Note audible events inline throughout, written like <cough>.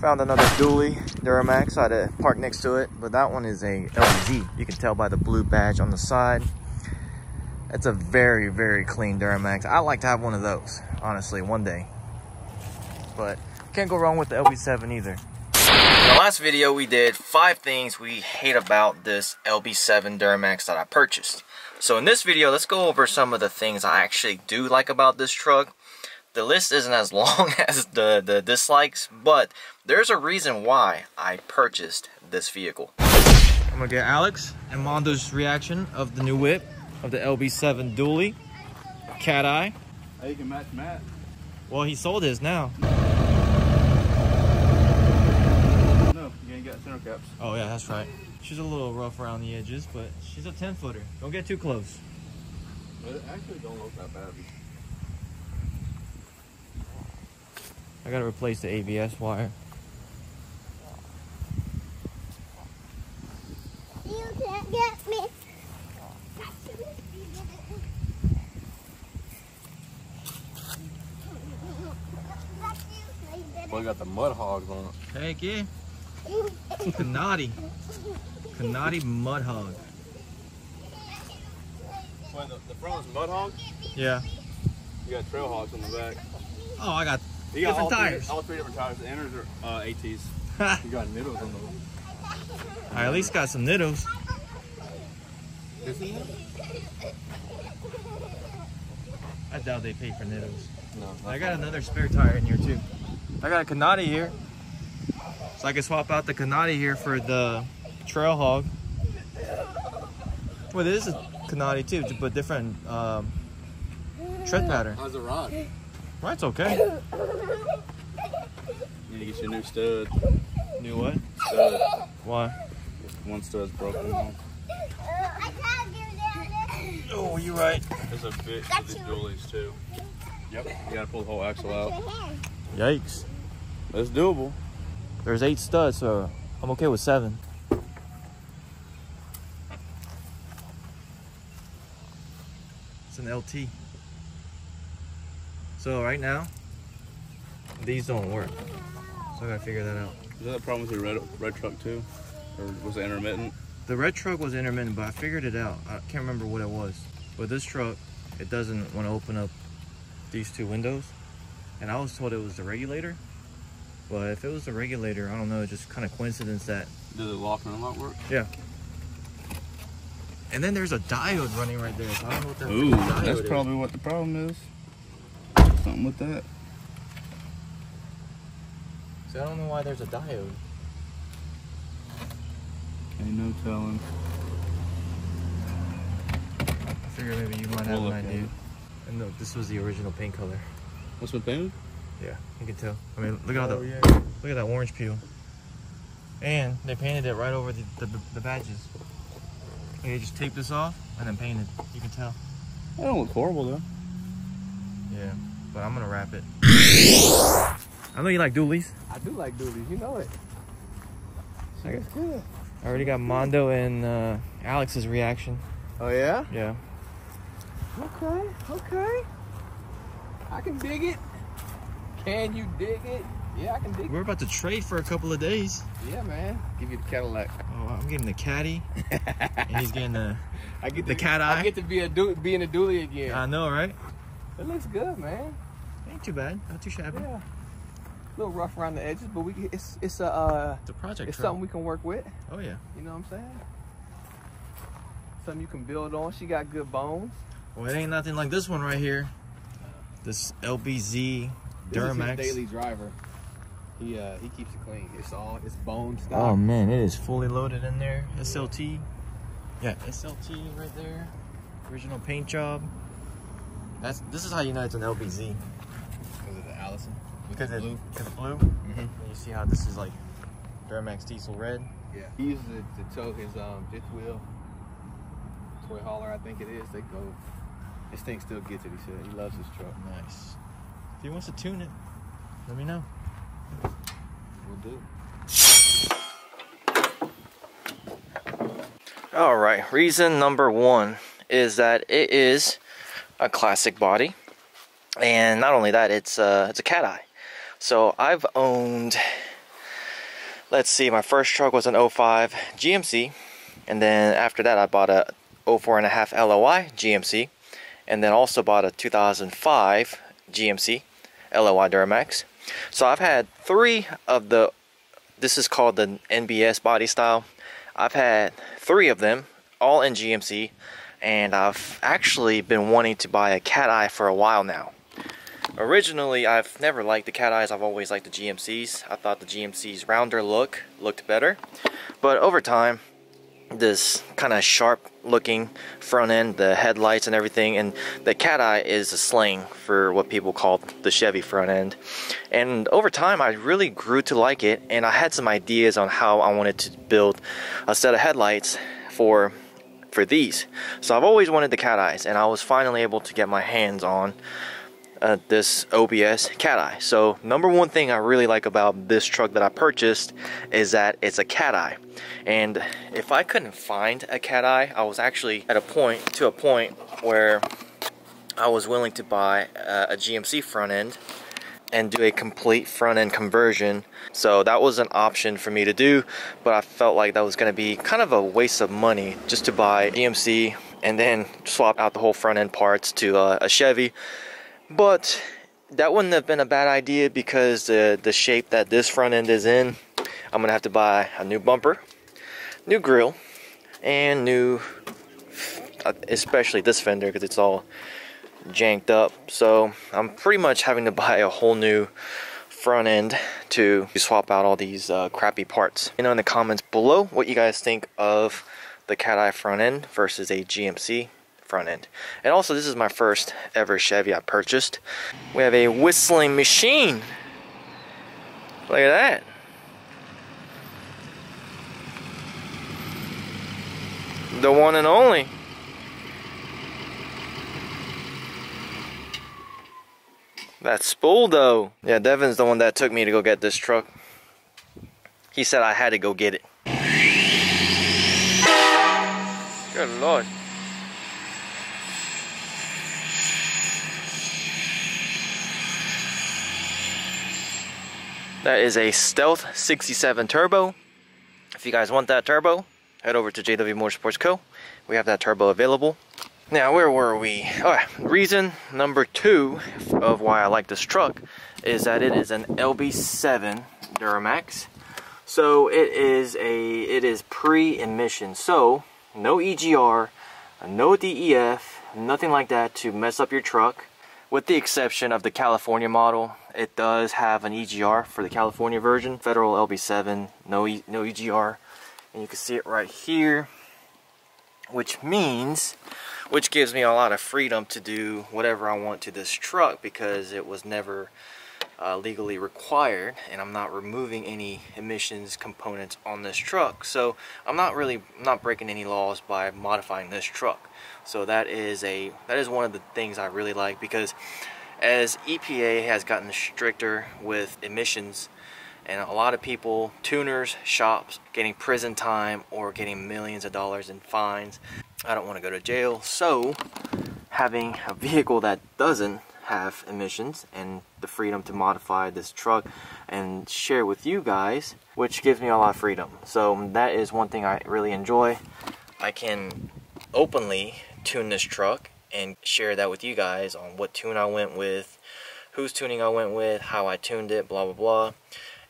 Found another dually Duramax. I had to park next to it, but that one is a LBZ. You can tell by the blue badge on the side. It's a very, very clean Duramax. I'd like to have one of those, honestly, one day. But can't go wrong with the LB7 either. In the last video we did five things we hate about this LB7 Duramax that I purchased. So in this video, let's go over some of the things I actually do like about this truck. The list isn't as <laughs> long as the, the dislikes, but there's a reason why I purchased this vehicle. I'm gonna get Alex and Mondo's reaction of the new whip of the LB7 Dually. Cat Eye. Hey, you can match Matt. Well, he sold his now. No, you ain't got center caps. Oh yeah, that's right. She's a little rough around the edges, but she's a 10 footer. Don't get too close. But it actually don't look that bad. I gotta replace the ABS wire. You can't get me. Boy, got the mud hogs on it. Heck yeah. Kanati. Kanati Mud Hog. Wait, the, the front is mud hog? Yeah. You got trail hogs on the back. Oh, I got You got Different all tires. Three, all three different tires. The inners are uh, ATs. <laughs> You got niddles on those. I at least got some niddles. I doubt they pay for niddles. No, I got another spare tire in here too. I got a Kanati here. So I can swap out the Kanati here for the Trail Hog. Well, this is a Kanati too, but different um, tread pattern. How's the rod? You Well, it's okay. need to get your new stud. New what? Stud. Why? One stud's broken. I can't do that. Oh, you're right. There's a bit of for these you. dualies too. Yep. You gotta pull the whole axle out. Yikes. That's doable. There's eight studs, so I'm okay with seven. It's an LT. So right now, these don't work. So I gotta figure that out. Is that a problem with your red, red truck too? Or was it intermittent? The red truck was intermittent, but I figured it out. I can't remember what it was. But this truck, it doesn't want to open up these two windows. And I was told it was the regulator. But if it was the regulator, I don't know, just kind of coincidence that Did the lock and unlock work? Yeah. And then there's a diode running right there. So I don't know what that Ooh, that's is. probably what the problem is. Something with that. So I don't know why there's a diode. Ain't no telling. I figure maybe you might have We'll an idea. And no, this was the original paint color. What's been painted? Yeah, you can tell. I mean, look at all Oh, the yeah. look at that orange peel. And they painted it right over the, the, the badges. Like, they just taped this off and then painted. You can tell. That don't look horrible though. Yeah, but I'm gonna wrap it. I know you like dualies. I do like dualies, you know it. I got- good. I already got Mondo and uh, Alex's reaction. Oh yeah? Yeah. Okay, okay. I can dig it. Can you dig it? Yeah, I can dig it. We're about to trade for a couple of days. Yeah, man. Give you the Cadillac. Oh, I'm getting the caddy, <laughs> and he's getting the. I get The to, cat eye? I get to be a du- be in a dually again. I know, right? it looks good, man. Ain't too bad. Not too shabby. Yeah. A little rough around the edges, but we it's it's a uh, It's a project it's truck. something we can work with. Oh yeah. You know what I'm saying? Something you can build on. She got good bones. Well, it ain't nothing like this one right here. This LBZ This is Duramax. daily driver. He uh he keeps it clean. It's all it's bone stock. Oh man, it is fully loaded in there. SLT. Yeah, SLT right there. Original paint job. That's this is how you know it's an LBZ Because of the Allison. because it, blue. cause it's blue. Mm-hmm. And you see how this is like Duramax diesel red. Yeah. He uses it to tow his um fifth wheel. Toy hauler, I think it is. They go. This thing still gets it. He said he loves his truck. Nice. If he wants to tune it, let me know. We'll do. All right, reason number one is that it is a classic body, and not only that, it's uh, it's a cat eye. So I've owned let's see, my first truck was an 05 GMC. And then after that, I bought a 04.5 LLY GMC. And then also bought a 2005 GMC LLY Duramax. So I've had three of the, this is called the NBS body style. I've had three of them, all in GMC. And I've actually been wanting to buy a cat eye for a while now. Originally, I've never liked the cat eyes. I've always liked the GMCs. I thought the GMC's rounder look looked better. But over time, this kind of sharp looking front end, the headlights and everything, and the cat eye is a slang for what people call the Chevy front end. And over time, I really grew to like it, and I had some ideas on how I wanted to build a set of headlights for for these. So I've always wanted the cat eyes, and I was finally able to get my hands on uh, this OBS cat eye. So number one thing I really like about this truck that I purchased is that it's a cat eye. And if I couldn't find a cat eye, I was actually at a point to a point where I was willing to buy a, a GMC front end and do a complete front end conversion. So that was an option for me to do, but I felt like that was going to be kind of a waste of money just to buy GMC and then swap out the whole front end parts to uh, a Chevy but that wouldn't have been a bad idea because the, the shape that this front end is in, I'm gonna have to buy a new bumper, new grill, and new, uh, especially this fender because it's all janked up. So I'm pretty much having to <laughs> buy a whole new front end to swap out all these uh, crappy parts. You know in the comments below what you guys think of the cat eye front end versus a GMC front end. And also, this is my first ever Chevy I purchased. We have a whistling machine. Look at that. The one and only. That's spool though. Yeah, Devin's the one that took me to go get this truck. He said I had to go get it. Good lord. That is a Stealth 67 Turbo. If you guys want that turbo, head over to JW Motorsports Co. We have that turbo available. Now, where were we? Oh, reason number two of why I like this truck is that it is an LB7 Duramax. So it is a it is pre-emission. So no EGR, no DEF, nothing like that to mess up your truck with the exception of the California model. It does have an EGR for the California version. Federal LB7, no, e no EGR. And you can see it right here, which means, which gives me a lot of freedom to do whatever I want to this truck because it was never uh, legally required and I'm not removing any emissions components on this truck. So I'm not really not breaking any laws by modifying this truck. So that is a that is one of the things I really like because as EPA has gotten stricter with emissions and a lot of people tuners shops getting prison time or getting millions of dollars in fines I don't want to go to jail. So having a vehicle that doesn't have emissions and the freedom to modify this truck and share with you guys, which gives me a lot of freedom. So that is one thing I really enjoy. I can openly tune this truck and share that with you guys on what tune I went with, whose tuning I went with, how I tuned it, blah blah blah.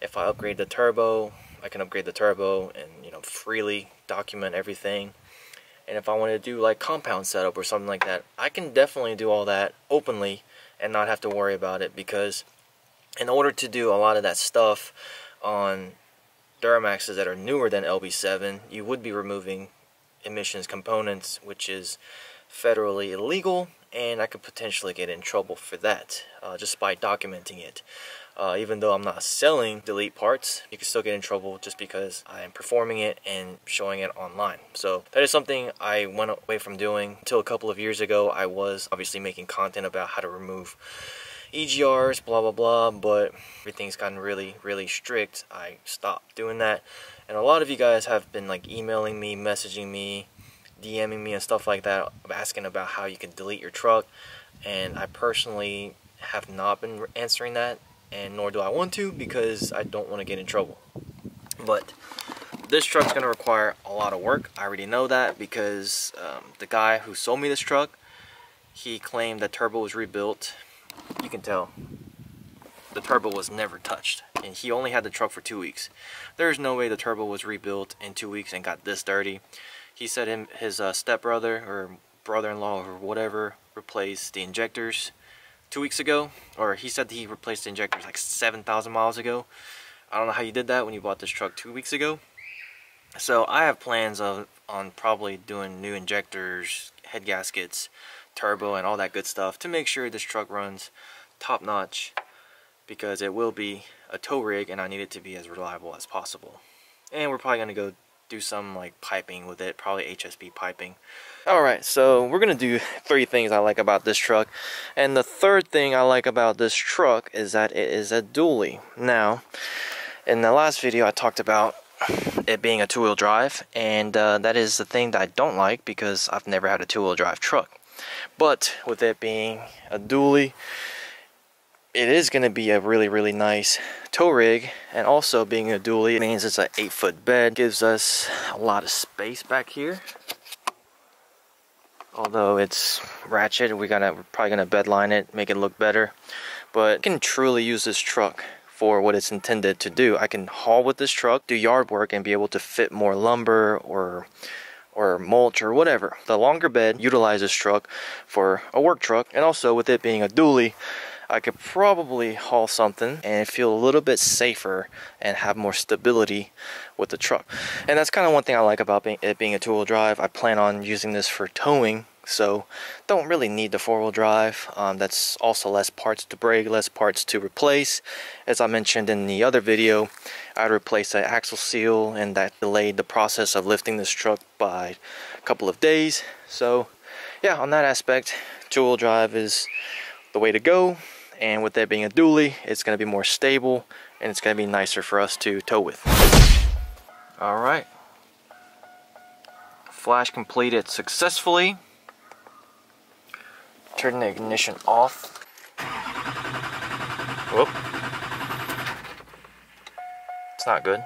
If I upgrade the turbo, I can upgrade the turbo and you know freely document everything. And if I want to do like compound setup or something like that, I can definitely do all that openly and not have to worry about it because in order to do a lot of that stuff on Duramaxes that are newer than LB7, you would be removing emissions components, which is federally illegal, and I could potentially get in trouble for that uh, just by documenting it. Uh, even though I'm not selling delete parts, you can still get in trouble just because I am performing it and showing it online. So that is something I went away from doing until a couple of years ago. I was obviously making content about how to remove EGRs, blah blah blah, but everything's gotten really, really strict. I stopped doing that. And a lot of you guys have been like emailing me, messaging me, DMing me and stuff like that, asking about how you can delete your truck. And I personally have not been answering that and nor do I want to because I don't want to get in trouble. But this truck's gonna require a lot of work. I already know that because um, the guy who sold me this truck, he claimed the turbo was rebuilt. You can tell the turbo was never touched and he only had the truck for two weeks. There's no way the turbo was rebuilt in two weeks and got this dirty. He said him, his uh, stepbrother or brother-in-law or whatever replaced the injectors two weeks ago or he said he replaced the injectors like 7,000 miles ago. I don't know how you did that when you bought this truck two weeks ago. So I have plans of on probably doing new injectors, head gaskets, turbo, and all that good stuff to make sure this truck runs top notch because it will be a tow rig and I need it to be as reliable as possible. And we're probably going to go do some like piping with it, probably HSP piping. Alright, so we're going to do three things I like about this truck. And the third thing I like about this truck is that it is a dually. Now, in the last video I talked about it being a two-wheel drive and uh, that is the thing that I don't like because I've never had a two-wheel drive truck but with it being a dually it is going to be a really really nice tow rig and also being a dually means it's an 8 foot bed gives us a lot of space back here although it's ratchet we gotta we're probably gonna bed line it make it look better but I can truly use this truck for what it's intended to do. I can haul with this truck, do yard work, and be able to fit more lumber or or mulch or whatever. The longer bed utilizes truck for a work truck, and also with it being a dually, I could probably haul something and feel a little bit safer and have more stability with the truck. And that's kind of one thing I like about being, it being a two-wheel drive. I plan on using this for towing so don't really need the four-wheel drive um, that's also less parts to break less parts to replace as I mentioned in the other video I'd replace the axle seal and that delayed the process of lifting this truck by a couple of days so yeah on that aspect two-wheel drive is the way to go and with that being a dually it's going to be more stable and it's going to be nicer for us to tow with all right flash completed successfully turn the ignition off. Whoop. It's not good.